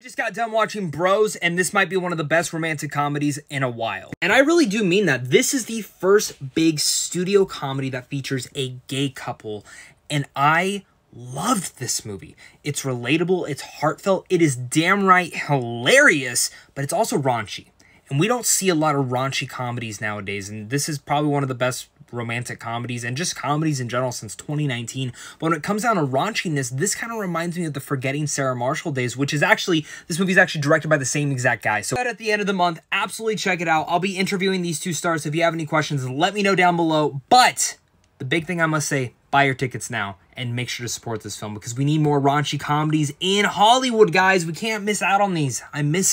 Just got done watching Bros, and this might be one of the best romantic comedies in a while. And I really do mean that. This is the first big studio comedy that features a gay couple, and I loved this movie. It's relatable, it's heartfelt, it is damn right hilarious, but it's also raunchy. And we don't see a lot of raunchy comedies nowadays, and this is probably one of the best romantic comedies and just comedies in general since 2019. But when it comes down to raunchiness, this kind of reminds me of the Forgetting Sarah Marshall days, which is actually, this movie is actually directed by the same exact guy. So at the end of the month, absolutely check it out. I'll be interviewing these two stars. If you have any questions, let me know down below. But the big thing I must say, buy your tickets now and make sure to support this film because we need more raunchy comedies in Hollywood, guys. We can't miss out on these. I miss